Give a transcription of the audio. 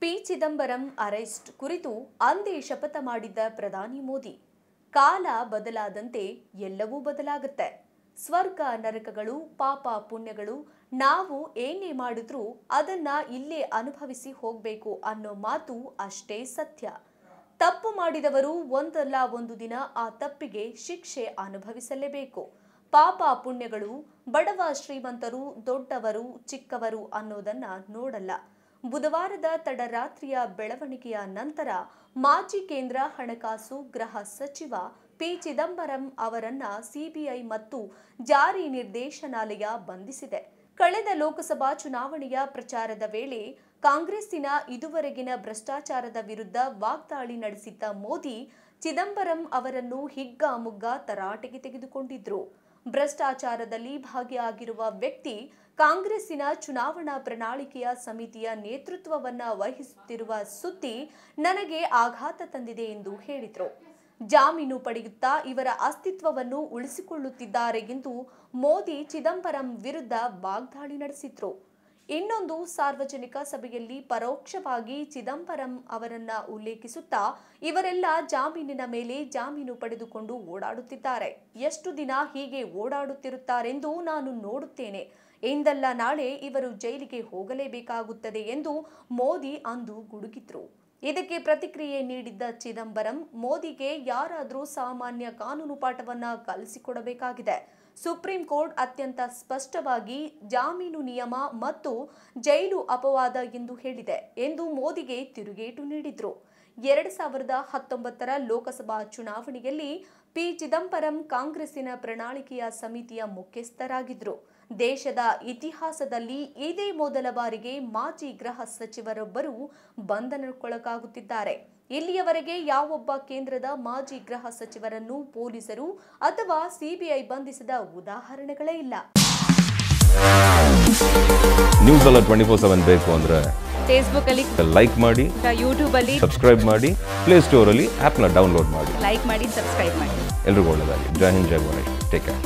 P. Chidambaram arrest ಕುರಿತು ಅಂದೇ ಶಪಥ ಮಾಡಿದ್ದ ಪ್ರಧಾನಿ ಮೋದಿ. ಕಾಲ ಬದಲಾದಂತೆ ಎಲ್ಲವೂ ಬದಲಾಗುತ್ತೆ. ಸ್ವರ್ಗ ನರಕಗಳು, ಪಾಪ ಪುಣ್ಯಗಳು, ನಾವು ಏನೇ ಮಾಡಿದ್ರೂ ಅದನ್ನ ಇಲ್ಲೇ ಅನುಭವಿಸಿ ಹೋಗ್ಬೇಕು ಅನ್ನೋ ಮಾತು ಅಷ್ಟೇ ಸತ್ಯ. ತಪ್ಪು ಮಾಡಿದವರು ಒಂದಲ್ಲ ಒಂದು ದಿನ ಆ ತಪ್ಪಿಗೆ ಶಿಕ್ಷೆ ಅನುಭವಿಸಲೇಬೇಕು. ಪಾಪ ಪುಣ್ಯಗಳು, ಬಡವ ಶ್ರೀಮಂತರು, ದೊಡ್ಡವರು, ಚಿಕ್ಕವರು ಅನ್ನೋದನ್ನ ನೋಡಲ್ಲ. ಬುಧವಾರದ ತಡರಾತ್ರಿಯ ಬೆಳವಣಿಗೆಯ ನಂತರ ಮಾಜಿ ಕೇಂದ್ರ ಹಣಕಾಸು ಗೃಹ ಸಚಿವ ಪಿ ಚಿದಂಬರಂ ಅವರನ್ನ ಸಿಬಿಐ ಮತ್ತು ಜಾರಿ ನಿರ್ದೇಶನಾಲಯ ಬಂಧಿಸಿದೆ. ಕಳೆದ ಲೋಕಸಭಾ ಚುನಾವಣೆಯ ಪ್ರಚಾರದ ವೇಳೆ ಕಾಂಗ್ರೆಸ್ಸಿನ ಇದುವರೆಗಿನ ಭ್ರಷ್ಟಾಚಾರದ ವಿರುದ್ಧ ವಾಗ್ದಾಳಿ ನಡೆಸಿದ್ದ ಮೋದಿ, ಚಿದಂಬರಂ ಅವರನ್ನು ಹಿಗ್ಗಾಮುಗ್ಗಾ ತರಾಟೆಗೆ ತೆಗೆದುಕೊಂಡಿದ್ರು. ಭ್ರಷ್ಟಾಚಾರದಲ್ಲಿ ಭಾಗಿಯಾಗಿರುವ ವ್ಯಕ್ತಿ ಕಾಂಗ್ರೆಸ್ಸಿನ ಚುನಾವಣಾ ಪ್ರಣಾಳಿಕೆಯ ಸಮಿತಿಯ ನೇತೃತ್ವವನ್ನು ವಹಿಸುತ್ತಿರುವ ಸುದ್ದಿ ನನಗೆ ಆಘಾತ ತಂದಿದೆ ಎಂದು ಹೇಳಿದರು. ಜಾಮೀನು ಪಡೆಯುತ್ತಾ ಇವರ ಅಸ್ತಿತ್ವವನ್ನು ಉಳಿಸಿಕೊಳ್ಳುತ್ತಿದ್ದಾರೆ ಎಂದು ಮೋದಿ ಚಿದಂಬರಂ ವಿರುದ್ಧ ವಾಗ್ದಾಳಿ ನಡೆಸಿದ್ರು. ಇನ್ನೊಂದು ಸಾರ್ವಜನಿಕ ಸಭೆಯಲ್ಲಿ ಪರೋಕ್ಷವಾಗಿ ಚಿದಂಬರಂ ಅವರನ್ನ ಉಲ್ಲೇಖಿಸುತ್ತಾ, ಇವರೆಲ್ಲ ಜಾಮೀನಿನ ಮೇಲೆ ಜಾಮೀನು ಪಡೆದುಕೊಂಡು ಓಡಾಡುತ್ತಿದ್ದಾರೆ. ಎಷ್ಟು ದಿನ ಹೀಗೆ ಓಡಾಡುತ್ತಿರುತ್ತಾರೆಂದು ನಾನು ನೋಡುತ್ತೇನೆ. ಎಂದಲ್ಲ ನಾಳೆ ಇವರು ಜೈಲಿಗೆ ಹೋಗಲೇಬೇಕಾಗುತ್ತದೆ ಎಂದು ಮೋದಿ ಅಂದು ಗುಡುಗಿದ್ರು. ಇದಕ್ಕೆ ಪ್ರತಿಕ್ರಿಯೆ ನೀಡಿದ್ದ ಚಿದಂಬರಂ, ಮೋದಿಗೆ ಯಾರಾದರೂ ಸಾಮಾನ್ಯ ಕಾನೂನು ಪಾಠವನ್ನ ಕಲಿಸಿಕೊಡಬೇಕಾಗಿದೆ. ಸುಪ್ರೀಂ ಕೋರ್ಟ್ ಅತ್ಯಂತ ಸ್ಪಷ್ಟವಾಗಿ ಜಾಮೀನು ನಿಯಮ ಮತ್ತು ಜೈಲು ಅಪವಾದ ಎಂದು ಹೇಳಿದೆ ಎಂದು ಮೋದಿಗೆ ತಿರುಗೇಟು ನೀಡಿದ್ರು. ಎರಡು ಸಾವಿರದ ಹತ್ತೊಂಬತ್ತರ ಲೋಕಸಭಾ ಚುನಾವಣೆಯಲ್ಲಿ ಪಿ ಚಿದಂಬರಂ ಕಾಂಗ್ರೆಸ್ಸಿನ ಪ್ರಣಾಳಿಕೆಯ ಸಮಿತಿಯ ಮುಖ್ಯಸ್ಥರಾಗಿದ್ರು. ದೇಶದ ಇತಿಹಾಸದಲ್ಲಿ ಇದೇ ಮೊದಲ ಬಾರಿಗೆ ಮಾಜಿ ಗೃಹ ಸಚಿವರೊಬ್ಬರು ಬಂಧನಕ್ಕೊಳಗಾಗುತ್ತಿದ್ದಾರೆ. ಇಲ್ಲಿಯವರೆಗೆ ಯಾವೊಬ್ಬ ಕೇಂದ್ರದ ಮಾಜಿ ಗೃಹ ಸಚಿವರನ್ನು ಪೊಲೀಸರು ಅಥವಾ ಸಿಬಿಐ ಬಂಧಿಸಿದ ಉದಾಹರಣೆಗಳೇ ಇಲ್ಲ. ನ್ಯೂಸ್ ಎಲ್ಲ ಟ್ವೆಂಟಿ ಫೋರ್ ಸೆವೆನ್ ಬೇಕು ಅಂದರೆ ಫೇಸ್ಬುಕ್ ಅಲ್ಲಿ ಲೈಕ್ ಮಾಡಿ ಯೂಟ್ಯೂಬ್ ಅಲ್ಲಿ ಸಬ್ಸ್ಕ್ರೈಬ್ ಮಾಡಿ ಪ್ಲೇಸ್ಟೋರಲ್ಲಿ ಆ್ಯಪ್ನ ಡೌನ್ಲೋಡ್ ಮಾಡಿ. ಲೈಕ್ ಮಾಡಿ ಸಬ್ಸ್ಕ್ರೈಬ್ ಮಾಡಿ. ಎಲ್ರಿಗೂ ಒಳ್ಳೆಯದಾಗಿ ಜೈ ಹಿಂದ್ ಜೈ ಗಣೇಶ್ ಟೇಕ್ ಕೇರ್